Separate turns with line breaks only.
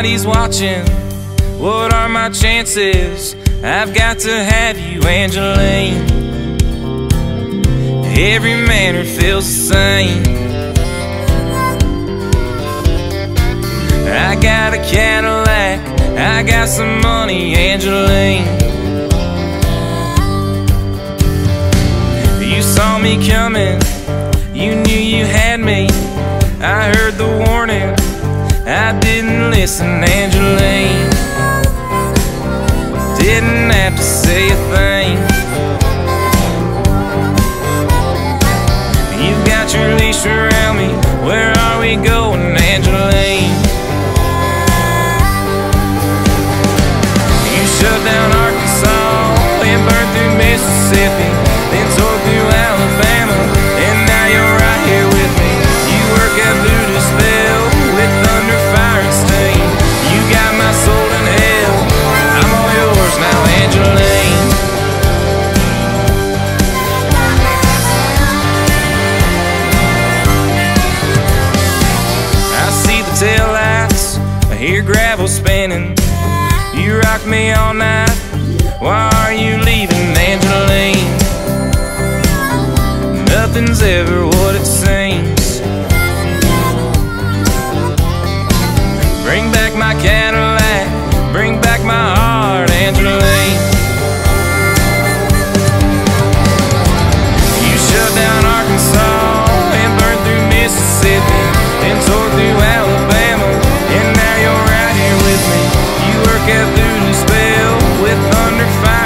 everybody's watching. What are my chances? I've got to have you, Angeline. Every manner feels the same. I got a Cadillac, I got some money, Angeline. You saw me coming, you knew you had me. I heard the warning, I didn't listen, Angeline. Didn't have to say a thing. You've got your leash around shut down Arkansas and burned through Mississippi, then tore through Alabama, and now you're right here with me. You work a voodoo spell with thunder, fire, and steam. You got my soul in hell. I'm all yours now. I see the tail lights, I hear gravel spinning. You rock me all night. Why are you leaving, Angeline? Nothing's ever what it seems. Bring back my Cadillac, bring back my heart, Angeline. You shut down Arkansas and burned through Mississippi and tore through Alabama, and now you're right here with me. Voodoo spell with thunder, fire.